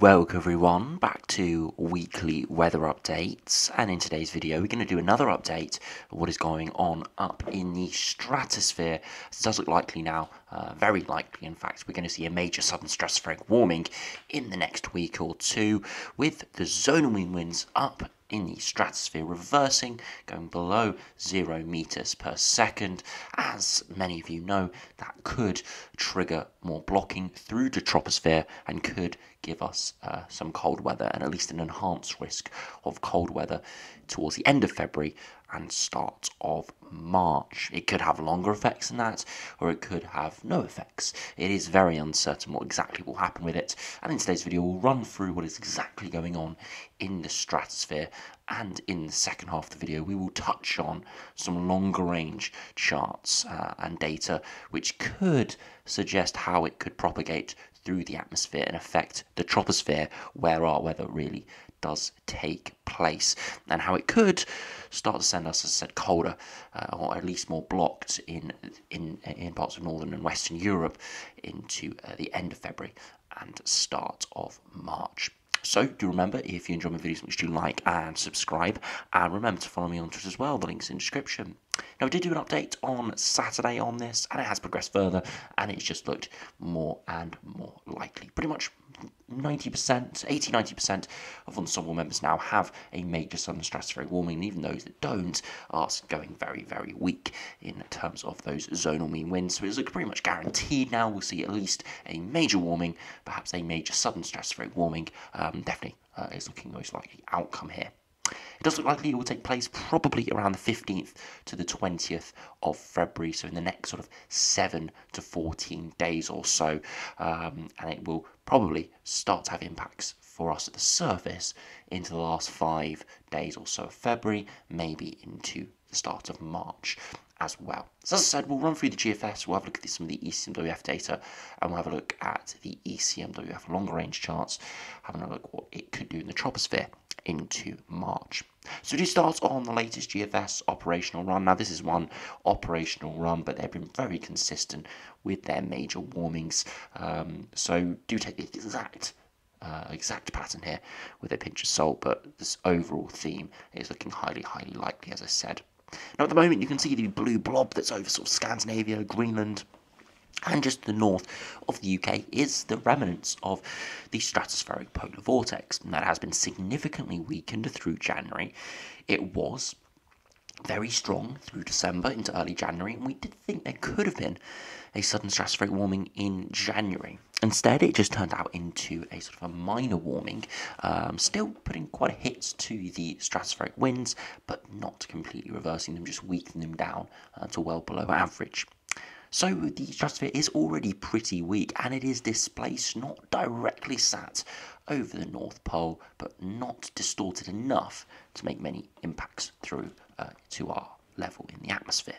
Welcome everyone back to weekly weather updates and in today's video we're going to do another update of what is going on up in the stratosphere. It does look likely now, uh, very likely in fact, we're going to see a major sudden stratospheric warming in the next week or two with the zonal mean winds up in the stratosphere reversing, going below zero meters per second. As many of you know, that could trigger more blocking through the troposphere and could give us uh, some cold weather and at least an enhanced risk of cold weather towards the end of February and start of March. It could have longer effects than that, or it could have no effects. It is very uncertain what exactly will happen with it, and in today's video we'll run through what is exactly going on in the stratosphere, and in the second half of the video we will touch on some longer range charts uh, and data which could suggest how it could propagate through the atmosphere and affect the troposphere where our weather really does take place and how it could start to send us, as I said, colder uh, or at least more blocked in in in parts of northern and western Europe into uh, the end of February and start of March. So do remember, if you enjoy my videos, make sure you like and subscribe. And remember to follow me on Twitter as well, the link's in the description. Now, I did do an update on Saturday on this, and it has progressed further, and it's just looked more and more likely. Pretty much 90%, 80 90% of ensemble members now have a major sudden stratospheric warming, and even those that don't are going very, very weak in terms of those zonal mean winds. So it's pretty much guaranteed now. We'll see at least a major warming, perhaps a major sudden stratospheric warming. Um, definitely uh, is looking most likely outcome here. It does look likely it will take place probably around the 15th to the 20th of February, so in the next sort of 7 to 14 days or so, um, and it will probably start to have impacts for us at the surface into the last five days or so of February, maybe into the start of March as well. So as I said, we'll run through the GFS, we'll have a look at some of the ECMWF data, and we'll have a look at the ECMWF longer range charts, having a look what it could do in the troposphere into March. So we do start on the latest GFS operational run. Now this is one operational run, but they've been very consistent with their major warmings. Um, so do take the exact uh, exact pattern here with a pinch of salt, but this overall theme is looking highly, highly likely, as I said. Now at the moment you can see the blue blob that's over sort of Scandinavia, Greenland, and just to the north of the UK is the remnants of the stratospheric polar vortex and that has been significantly weakened through January. It was very strong through December into early January, and we did think there could have been a sudden stratospheric warming in January. Instead, it just turned out into a sort of a minor warming, um, still putting quite a hit to the stratospheric winds, but not completely reversing them, just weakening them down uh, to well below average. So the stratosphere is already pretty weak and it is displaced, not directly sat over the North Pole, but not distorted enough to make many impacts through uh, to our level in the atmosphere.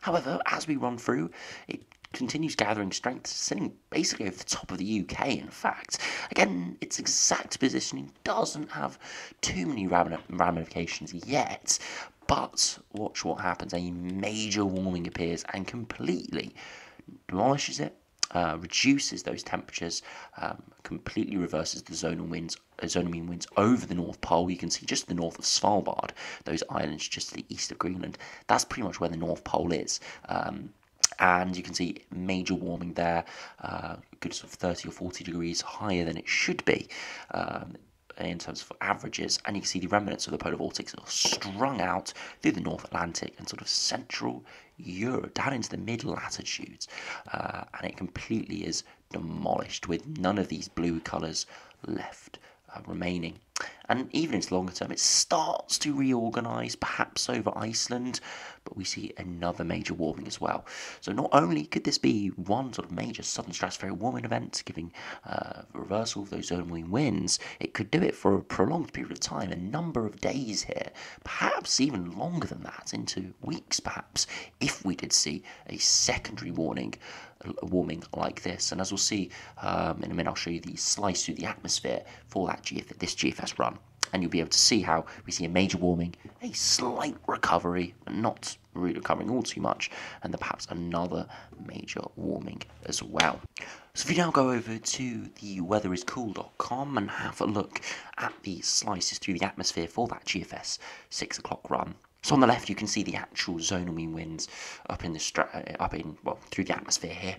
However, as we run through, it continues gathering strength, sitting basically over the top of the UK, in fact. Again, its exact positioning doesn't have too many ramifications yet, but watch what happens. A major warming appears and completely demolishes it, uh, reduces those temperatures, um, completely reverses the zonal winds, uh, zonal mean winds over the North Pole. You can see just the north of Svalbard, those islands just to the east of Greenland. That's pretty much where the North Pole is. Um, and you can see major warming there, uh, good sort of 30 or 40 degrees higher than it should be. Um, in terms of averages, and you can see the remnants of the polar vortex are strung out through the North Atlantic and sort of central Europe, down into the mid latitudes, uh, and it completely is demolished with none of these blue colours left uh, remaining. And even into longer term, it starts to reorganise, perhaps over Iceland, but we see another major warming as well. So not only could this be one sort of major sudden stratospheric warming event, giving uh, reversal of those zonal winds, it could do it for a prolonged period of time, a number of days here, perhaps even longer than that, into weeks perhaps, if we did see a secondary warning warming like this. And as we'll see um, in a minute, I'll show you the slice through the atmosphere for that GF this GFS run and you'll be able to see how we see a major warming, a slight recovery, but not really recovering all too much, and then perhaps another major warming as well. So if you now go over to the weatheriscool.com and have a look at the slices through the atmosphere for that GFS 6 o'clock run. So on the left you can see the actual zonal mean winds up in the stra- uh, up in well through the atmosphere here.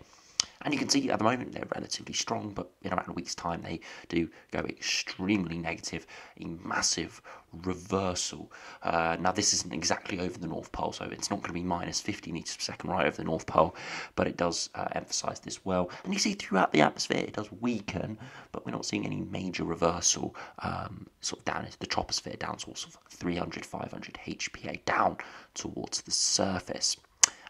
And you can see at the moment they're relatively strong, but in around a week's time they do go extremely negative, a massive reversal. Uh, now, this isn't exactly over the North Pole, so it's not going to be minus 50 meters per second right over the North Pole, but it does uh, emphasize this well. And you see throughout the atmosphere it does weaken, but we're not seeing any major reversal um, sort of down into the troposphere, down towards 300, 500 HPA, down towards the surface.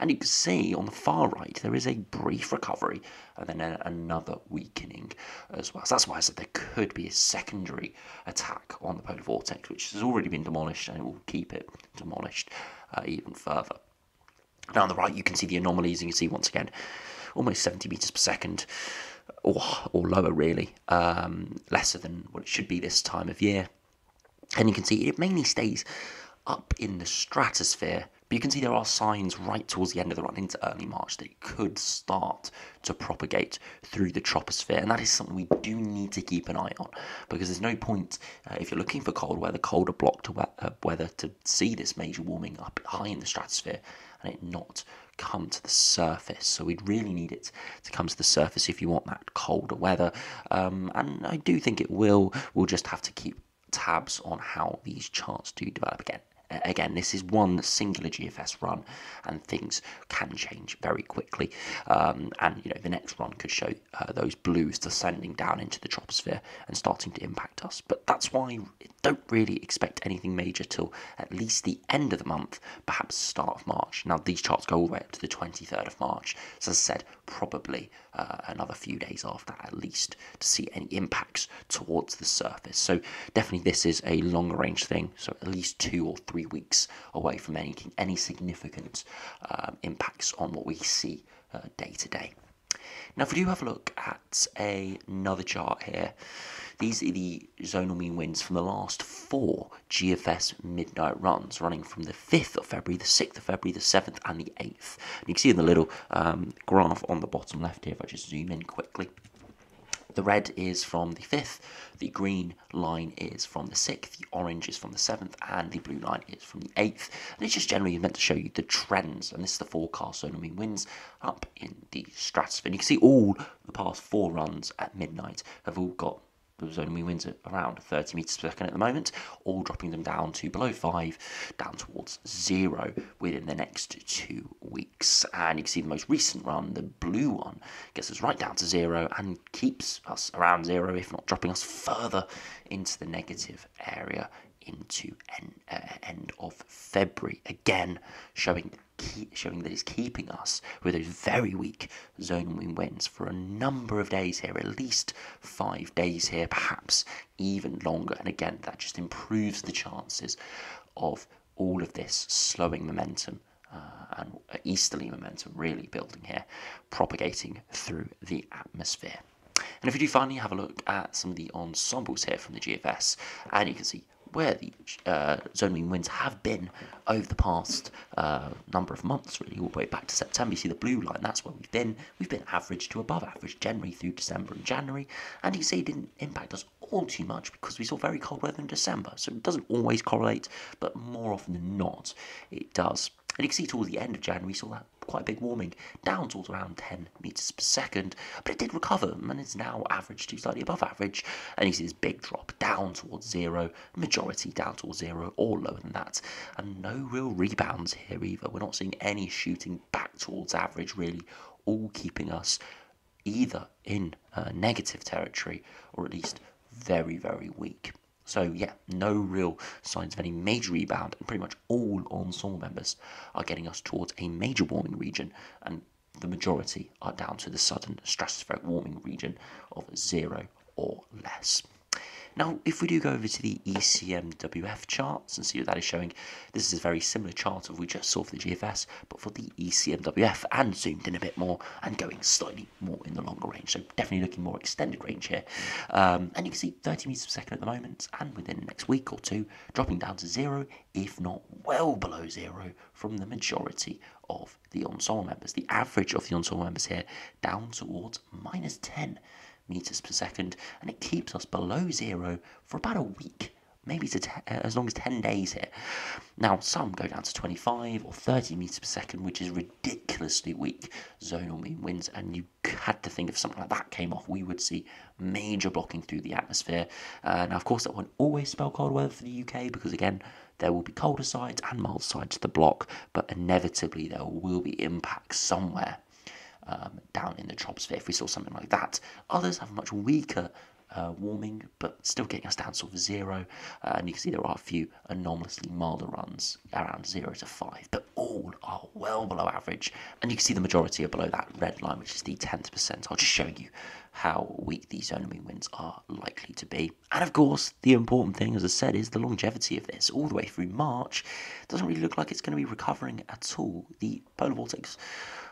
And you can see on the far right there is a brief recovery and then another weakening as well. So that's why I said there could be a secondary attack on the polar vortex, which has already been demolished and it will keep it demolished uh, even further. Now on the right you can see the anomalies you can see once again almost 70 meters per second or, or lower really, um, lesser than what it should be this time of year. And you can see it mainly stays up in the stratosphere but you can see there are signs right towards the end of the run into early March that it could start to propagate through the troposphere. And that is something we do need to keep an eye on because there's no point uh, if you're looking for cold weather, colder blocked uh, weather to see this major warming up high in the stratosphere and it not come to the surface. So we'd really need it to come to the surface if you want that colder weather. Um, and I do think it will. We'll just have to keep tabs on how these charts do develop again again, this is one singular GFS run, and things can change very quickly. Um, and you know, the next run could show uh, those blues descending down into the troposphere and starting to impact us. But that's why don't really expect anything major till at least the end of the month, perhaps start of March. Now, these charts go all the way up to the 23rd of March. So, as I said, probably uh, another few days after at least to see any impacts towards the surface. So, definitely, this is a longer range thing. So, at least two or three weeks away from any, any significant um, impacts on what we see uh, day to day. Now, if we do have a look at a, another chart here, these are the zonal mean winds from the last four GFS midnight runs, running from the 5th of February, the 6th of February, the 7th, and the 8th. And you can see in the little um, graph on the bottom left here, if I just zoom in quickly, the red is from the 5th, the green line is from the 6th, the orange is from the 7th, and the blue line is from the 8th. And it's just generally meant to show you the trends, and this is the forecast zonal mean winds up in the stratosphere. And you can see all the past four runs at midnight have all got only winds at around 30 meters per second at the moment, all dropping them down to below 5, down towards 0 within the next two weeks. And you can see the most recent run, the blue one, gets us right down to 0 and keeps us around 0, if not dropping us further into the negative area into end, uh, end of February. Again, showing showing that it's keeping us with those very weak zone wind winds for a number of days here, at least five days here, perhaps even longer. And again, that just improves the chances of all of this slowing momentum. Uh, and easterly momentum really building here, propagating through the atmosphere. And if we do finally have a look at some of the ensembles here from the GFS, and you can see where the uh, zonal winds have been over the past uh, number of months, really, all the way back to September. You see the blue line, that's where we've been. We've been average to above average January through December and January, and you see it didn't impact us all too much because we saw very cold weather in December. So it doesn't always correlate, but more often than not, it does. And you can see towards the end of January, we saw that quite a big warming, down towards around 10 metres per second, but it did recover and it's now average to slightly above average. And you see this big drop down towards zero, majority down towards zero or lower than that, and no real rebounds here either. We're not seeing any shooting back towards average, really, all keeping us either in uh, negative territory or at least very, very weak. So yeah, no real signs of any major rebound, and pretty much all ensemble members are getting us towards a major warming region, and the majority are down to the sudden stratospheric warming region of zero or less. Now, if we do go over to the ECMWF charts and see what that is showing, this is a very similar chart of we just saw for the GFS, but for the ECMWF and zoomed in a bit more and going slightly more in the longer range. So definitely looking more extended range here. Um, and you can see 30 meters per second at the moment, and within the next week or two, dropping down to zero, if not well below zero, from the majority of the ensemble members. The average of the ensemble members here down towards minus 10 meters per second, and it keeps us below zero for about a week, maybe to uh, as long as 10 days here. Now, some go down to 25 or 30 meters per second, which is ridiculously weak zonal mean winds, and you had to think if something like that came off, we would see major blocking through the atmosphere. Uh, now, of course, that won't always spell cold weather for the UK because, again, there will be colder sides and mild sides to the block, but inevitably there will be impacts somewhere um, down in the troposphere if we saw something like that. Others have much weaker uh, warming, but still getting us down sort of zero. Uh, and you can see there are a few anomalously milder runs around zero to five, but all are well below average. And you can see the majority are below that red line, which is the 10th percentile, just showing you how weak these zonal winds are likely to be. And of course, the important thing, as I said, is the longevity of this. All the way through March, doesn't really look like it's going to be recovering at all. The polar vortex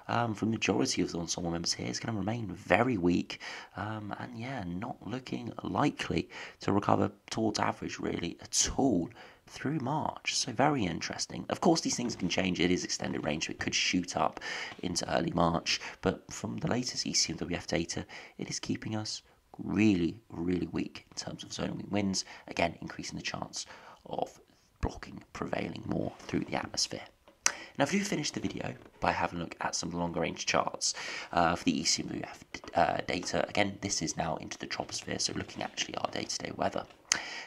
um, for the majority of the ensemble members here is going to remain very weak um, and yeah, not looking likely to recover towards average really at all through March. So very interesting. Of course, these things can change. It is extended range, so it could shoot up into early March. But from the latest ECMWF data, it is keeping us really, really weak in terms of zonal winds. Again, increasing the chance of blocking prevailing more through the atmosphere. Now, if you finish the video by having a look at some longer range charts uh, for the ECMWF uh, data, again, this is now into the troposphere, so looking actually our day-to-day weather.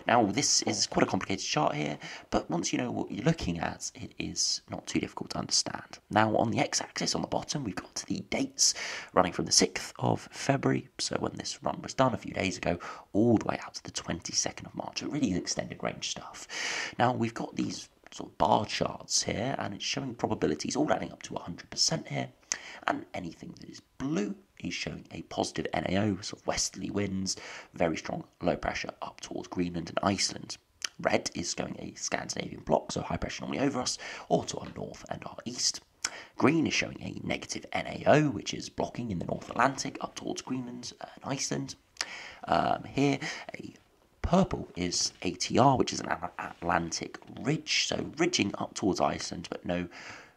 Now, this is quite a complicated chart here, but once you know what you're looking at, it is not too difficult to understand. Now, on the x-axis on the bottom, we've got the dates running from the 6th of February, so when this run was done a few days ago, all the way out to the 22nd of March. It really is extended range stuff. Now, we've got these sort of bar charts here, and it's showing probabilities all adding up to 100% here. And anything that is blue is showing a positive NAO, sort of westerly winds, very strong low pressure up towards Greenland and Iceland. Red is going a Scandinavian block, so high pressure normally over us, or to our north and our east. Green is showing a negative NAO, which is blocking in the North Atlantic up towards Greenland and Iceland. Um, here, a Purple is ATR, which is an Atlantic ridge, so ridging up towards Iceland, but no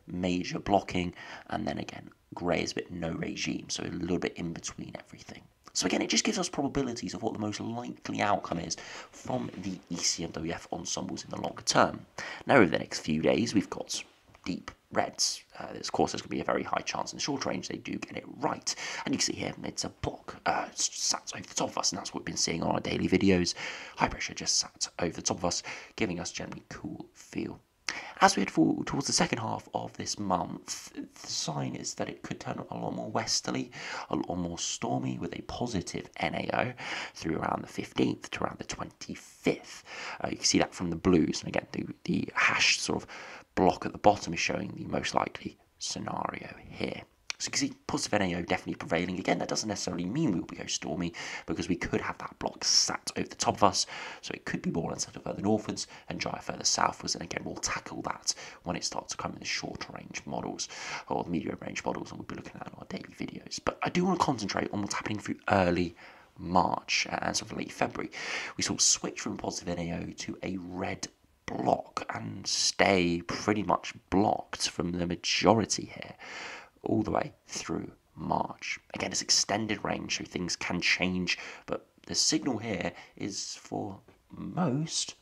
major blocking. And then again, grey is a bit no regime, so a little bit in between everything. So again, it just gives us probabilities of what the most likely outcome is from the ECMWF ensembles in the longer term. Now, over the next few days, we've got deep reds. Uh, of course, there's going to be a very high chance in the short range they do get it right. And you can see here, it's a block uh, sat over the top of us, and that's what we've been seeing on our daily videos. High pressure just sat over the top of us, giving us generally cool feel. As we head towards the second half of this month, the sign is that it could turn a lot more westerly, a lot more stormy with a positive NAO through around the 15th to around the 25th. Uh, you can see that from the blues, and again, the, the hash sort of block at the bottom is showing the most likely scenario here. So you can see positive NAO definitely prevailing. Again, that doesn't necessarily mean we will be go stormy because we could have that block sat over the top of us. So it could be more unsettled further northwards and drier further southwards. And again, we'll tackle that when it starts to come in the shorter range models or the medium range models and we'll be looking at in our daily videos. But I do want to concentrate on what's happening through early March uh, and sort of late February. We saw switch from positive NAO to a red block and stay pretty much blocked from the majority here all the way through March. Again, it's extended range, so things can change, but the signal here is for most,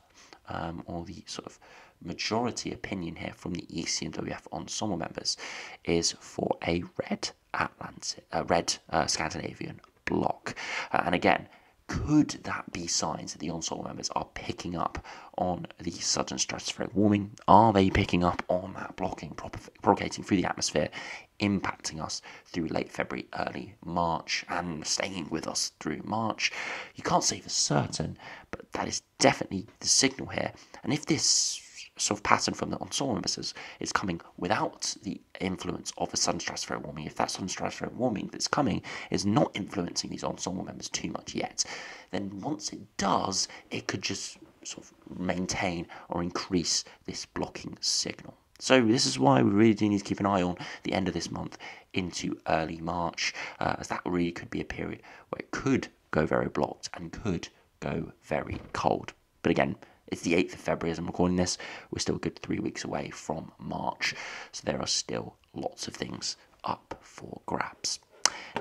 um, or the sort of majority opinion here from the ECMWF ensemble members, is for a red Atlantic, a red uh, Scandinavian block. Uh, and again, could that be signs that the ensemble members are picking up on the sudden stratospheric warming? Are they picking up on that blocking, propagating through the atmosphere, impacting us through late February, early March, and staying with us through March? You can't say for certain, but that is definitely the signal here. And if this sort of pattern from the ensemble members is coming without the influence of a sudden stratospheric warming. If that sudden stratospheric warming that's coming is not influencing these ensemble members too much yet, then once it does, it could just sort of maintain or increase this blocking signal. So this is why we really do need to keep an eye on the end of this month into early March, uh, as that really could be a period where it could go very blocked and could go very cold. But again, it's the 8th of February as I'm recording this. We're still good three weeks away from March. So there are still lots of things up for grabs.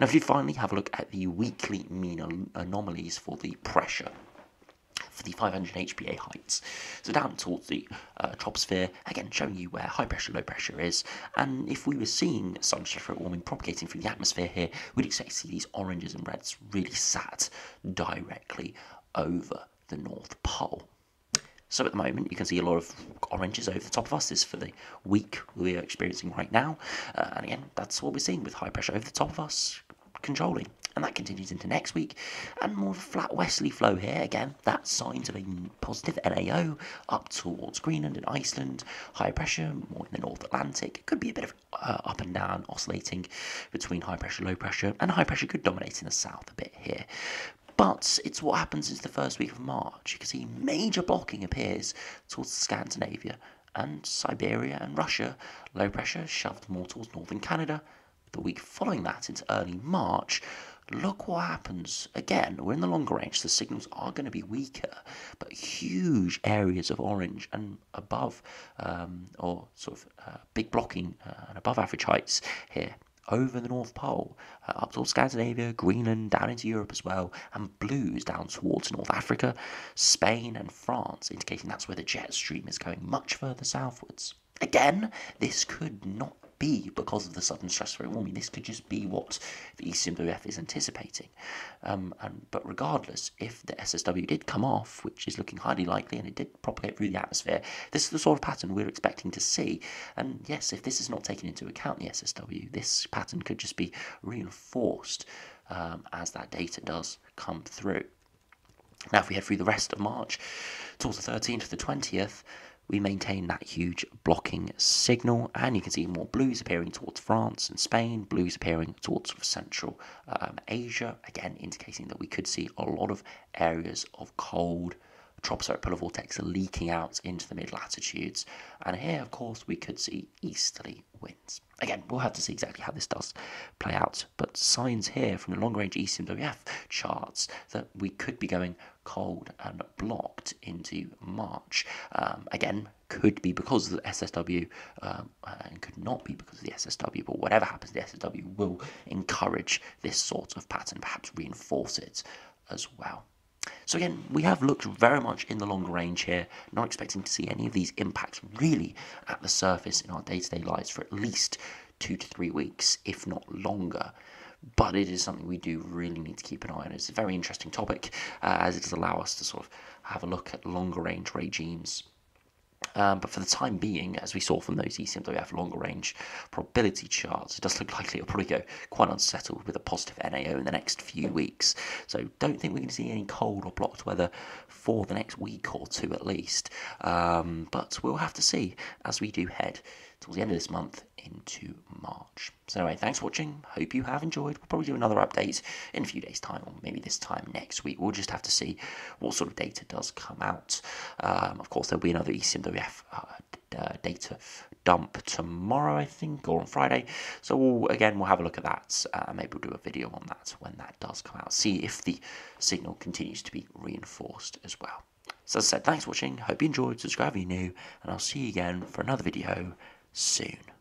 Now, if you finally have a look at the weekly mean anomalies for the pressure for the 500 HPA heights. So down towards the uh, troposphere, again showing you where high pressure, low pressure is. And if we were seeing sudden stratospheric warming propagating through the atmosphere here, we'd expect to see these oranges and reds really sat directly over the North Pole. So at the moment, you can see a lot of oranges over the top of us. This is for the week we are experiencing right now. Uh, and again, that's what we're seeing with high pressure over the top of us controlling. And that continues into next week. And more flat westerly flow here. Again, that's signs of a positive NAO up towards Greenland and Iceland. High pressure, more in the North Atlantic. Could be a bit of uh, up and down, oscillating between high pressure, low pressure. And high pressure could dominate in the south a bit here. But it's what happens since the first week of March. You can see major blocking appears towards Scandinavia and Siberia and Russia. Low pressure shoved more towards northern Canada. The week following that, into early March, look what happens. Again, we're in the longer range, the signals are going to be weaker, but huge areas of orange and above, um, or sort of uh, big blocking uh, and above average heights here over the North Pole, uh, up towards Scandinavia, Greenland, down into Europe as well, and blues down towards North Africa, Spain, and France, indicating that's where the jet stream is going much further southwards. Again, this could not be because of the sudden stratospheric warming. This could just be what the ECMWF is anticipating. Um, and, but regardless, if the SSW did come off, which is looking highly likely, and it did propagate through the atmosphere, this is the sort of pattern we're expecting to see. And yes, if this is not taken into account, the SSW, this pattern could just be reinforced um, as that data does come through. Now, if we head through the rest of March, towards the 13th to the 20th, we maintain that huge blocking signal and you can see more blues appearing towards France and Spain, blues appearing towards Central um, Asia, again indicating that we could see a lot of areas of cold tropospheric polar vortex leaking out into the mid latitudes. And here, of course, we could see easterly winds. Again, we'll have to see exactly how this does play out, but signs here from the long range ECMWF charts that we could be going cold and blocked into March. Um, again, could be because of the SSW um, and could not be because of the SSW, but whatever happens, the SSW will encourage this sort of pattern, perhaps reinforce it as well. So again, we have looked very much in the longer range here, not expecting to see any of these impacts really at the surface in our day-to-day -day lives for at least two to three weeks, if not longer. But it is something we do really need to keep an eye on. It's a very interesting topic, uh, as it does allow us to sort of have a look at longer range regimes um, but for the time being, as we saw from those ECMWF longer range probability charts, it does look likely it'll probably go quite unsettled with a positive NAO in the next few weeks. So don't think we're going to see any cold or blocked weather for the next week or two at least. Um, but we'll have to see as we do head towards the end of this month into March. So anyway, thanks for watching. Hope you have enjoyed. We'll probably do another update in a few days' time, or maybe this time next week. We'll just have to see what sort of data does come out. Um, of course, there'll be another ECMWF uh, uh, data dump tomorrow, I think, or on Friday. So we'll, again, we'll have a look at that. Uh, maybe we'll do a video on that when that does come out. See if the signal continues to be reinforced as well. So as I said, thanks for watching. Hope you enjoyed. Subscribe if you're new, and I'll see you again for another video soon.